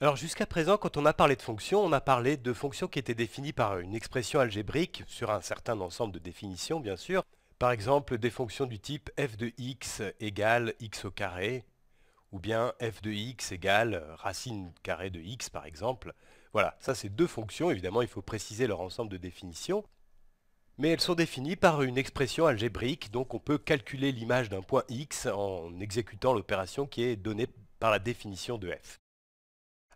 Alors jusqu'à présent, quand on a parlé de fonctions, on a parlé de fonctions qui étaient définies par une expression algébrique sur un certain ensemble de définitions, bien sûr. Par exemple, des fonctions du type f de x égale x au carré, ou bien f de x égale racine carrée de x, par exemple. Voilà, ça c'est deux fonctions, évidemment il faut préciser leur ensemble de définitions. Mais elles sont définies par une expression algébrique, donc on peut calculer l'image d'un point x en exécutant l'opération qui est donnée par la définition de f.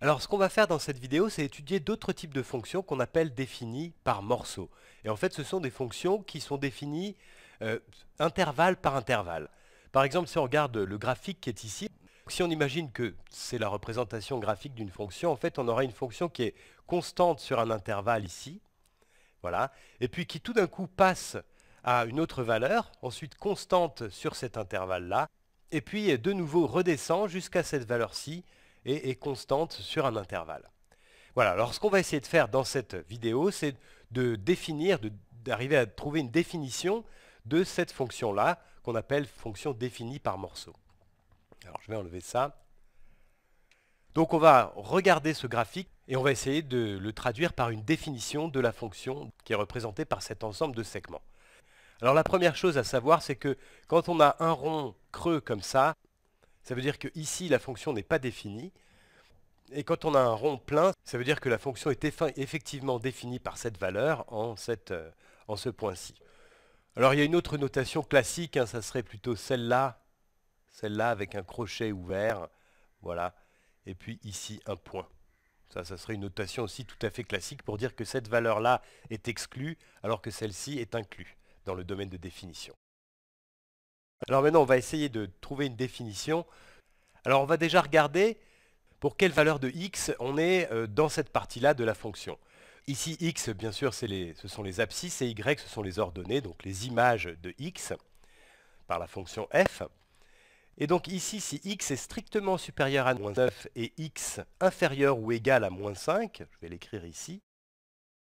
Alors ce qu'on va faire dans cette vidéo, c'est étudier d'autres types de fonctions qu'on appelle définies par morceaux. Et en fait, ce sont des fonctions qui sont définies euh, intervalle par intervalle. Par exemple, si on regarde le graphique qui est ici, si on imagine que c'est la représentation graphique d'une fonction, en fait, on aura une fonction qui est constante sur un intervalle ici, voilà, et puis qui tout d'un coup passe à une autre valeur, ensuite constante sur cet intervalle-là, et puis de nouveau redescend jusqu'à cette valeur-ci, et est constante sur un intervalle. Voilà, alors ce qu'on va essayer de faire dans cette vidéo, c'est de définir, d'arriver à trouver une définition de cette fonction-là, qu'on appelle fonction définie par morceau. Alors je vais enlever ça. Donc on va regarder ce graphique et on va essayer de le traduire par une définition de la fonction qui est représentée par cet ensemble de segments. Alors la première chose à savoir, c'est que quand on a un rond creux comme ça, ça veut dire que ici la fonction n'est pas définie. Et quand on a un rond plein, ça veut dire que la fonction est effectivement définie par cette valeur en, euh, en ce point-ci. Alors il y a une autre notation classique, hein, ça serait plutôt celle-là, celle-là avec un crochet ouvert, voilà, et puis ici un point. Ça, ça serait une notation aussi tout à fait classique pour dire que cette valeur-là est exclue, alors que celle-ci est inclue dans le domaine de définition. Alors maintenant, on va essayer de trouver une définition. Alors on va déjà regarder pour quelle valeur de x on est euh, dans cette partie-là de la fonction. Ici, x, bien sûr, ce sont les abscisses et y, ce sont les ordonnées, donc les images de x par la fonction f. Et donc ici, si x est strictement supérieur à moins 9 et x inférieur ou égal à moins 5, je vais l'écrire ici,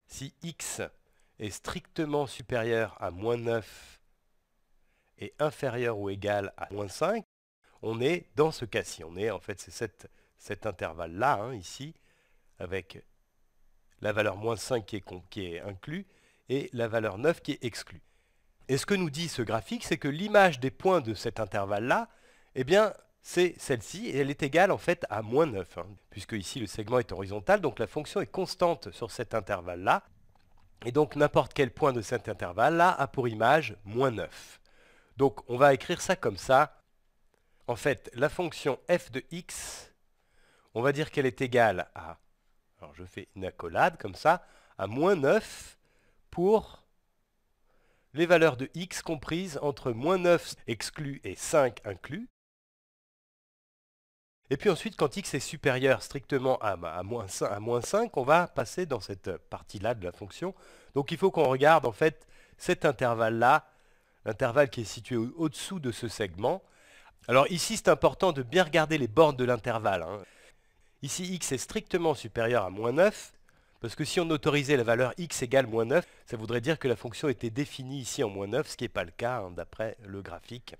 si x est strictement supérieur à moins 9 est inférieur ou égal à moins 5, on est dans ce cas-ci. On est en fait, c'est cet intervalle-là, hein, ici, avec la valeur moins 5 qui est, qui inclus et la valeur 9 qui est exclue. Et ce que nous dit ce graphique, c'est que l'image des points de cet intervalle-là, eh bien, c'est celle-ci, et elle est égale en fait à moins 9, hein, puisque ici le segment est horizontal, donc la fonction est constante sur cet intervalle-là, et donc n'importe quel point de cet intervalle-là a pour image moins 9. Donc on va écrire ça comme ça. En fait, la fonction f de x, on va dire qu'elle est égale à, alors je fais une accolade comme ça, à moins 9 pour les valeurs de x comprises entre moins 9 exclu et 5 inclus. Et puis ensuite, quand x est supérieur strictement à, moins 5, à moins 5, on va passer dans cette partie-là de la fonction. Donc il faut qu'on regarde en fait cet intervalle-là l'intervalle qui est situé au-dessous de ce segment. Alors ici, c'est important de bien regarder les bornes de l'intervalle. Hein. Ici, x est strictement supérieur à moins 9, parce que si on autorisait la valeur x égale moins 9, ça voudrait dire que la fonction était définie ici en moins 9, ce qui n'est pas le cas hein, d'après le graphique.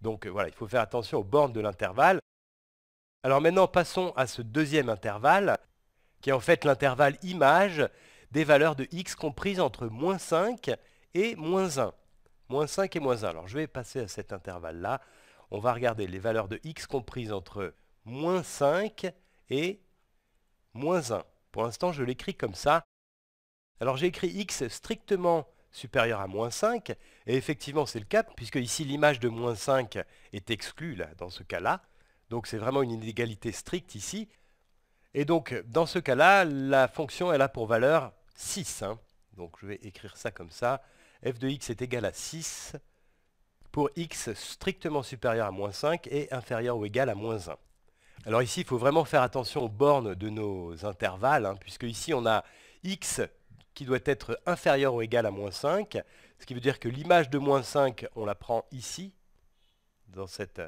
Donc euh, voilà, il faut faire attention aux bornes de l'intervalle. Alors maintenant, passons à ce deuxième intervalle, qui est en fait l'intervalle image des valeurs de x comprises entre moins 5 et moins 1 moins 5 et moins 1. Alors je vais passer à cet intervalle-là. On va regarder les valeurs de x comprises entre moins 5 et moins 1. Pour l'instant, je l'écris comme ça. Alors j'ai écrit x strictement supérieur à moins 5, et effectivement c'est le cas, puisque ici l'image de moins 5 est exclue dans ce cas-là. Donc c'est vraiment une inégalité stricte ici. Et donc dans ce cas-là, la fonction elle a pour valeur 6. Hein. Donc je vais écrire ça comme ça f de x est égal à 6 pour x strictement supérieur à moins 5 et inférieur ou égal à moins 1. Alors ici, il faut vraiment faire attention aux bornes de nos intervalles, hein, puisque ici on a x qui doit être inférieur ou égal à moins 5, ce qui veut dire que l'image de moins 5, on la prend ici,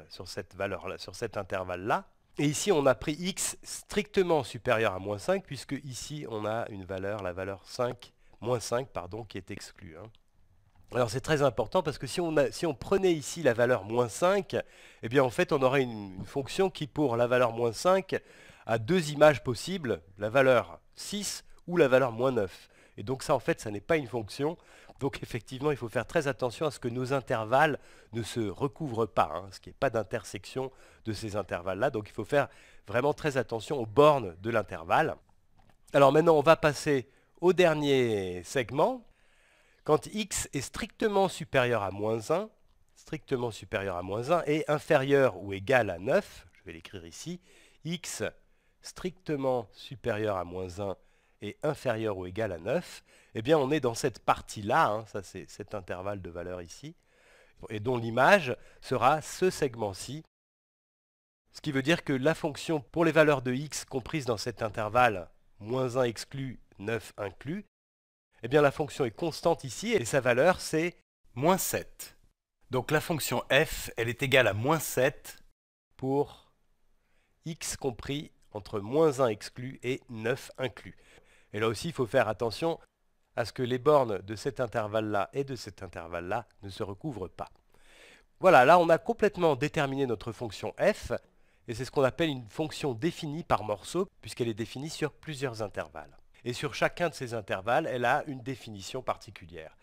sur cette valeur-là, sur cet intervalle-là. Et ici, on a pris x strictement supérieur à moins 5, puisque ici, on a une valeur, la valeur 5, moins 5, pardon, qui est exclue. Hein. Alors c'est très important parce que si on, prenait ici la valeur moins 5, eh bien en fait on aurait une, fonction qui pour la valeur moins 5 a deux images possibles, la valeur 6 ou la valeur moins 9. Et donc ça, en fait, ça n'est pas une fonction. Donc effectivement, il faut faire très attention à ce que nos intervalles ne se recouvrent pas, hein, ce qui n'est pas d'intersection de ces intervalles-là. Donc il faut faire vraiment très attention aux bornes de l'intervalle. Alors maintenant, on va passer au dernier segment. Quand x est strictement supérieur à moins 1, strictement supérieur à moins 1 et inférieur ou égal à 9, je vais l'écrire ici, x strictement supérieur à moins 1 et inférieur ou égal à 9, eh bien on est dans cette partie-là, hein, ça c'est cet intervalle de valeur ici, et dont l'image sera ce segment-ci, ce qui veut dire que la fonction pour les valeurs de x comprises dans cet intervalle, moins 1 exclu, 9 inclus, eh bien la fonction est constante ici, et sa valeur c'est moins 7. Donc la fonction f, elle est égale à moins 7 pour x compris entre moins 1 exclu et 9 inclus. Et là aussi, il faut faire attention à ce que les bornes de cet intervalle-là et de cet intervalle-là ne se recouvrent pas. Voilà, là on a complètement déterminé notre fonction f, et c'est ce qu'on appelle une fonction définie par morceau, puisqu'elle est définie sur plusieurs intervalles. Et sur chacun de ces intervalles, elle a une définition particulière.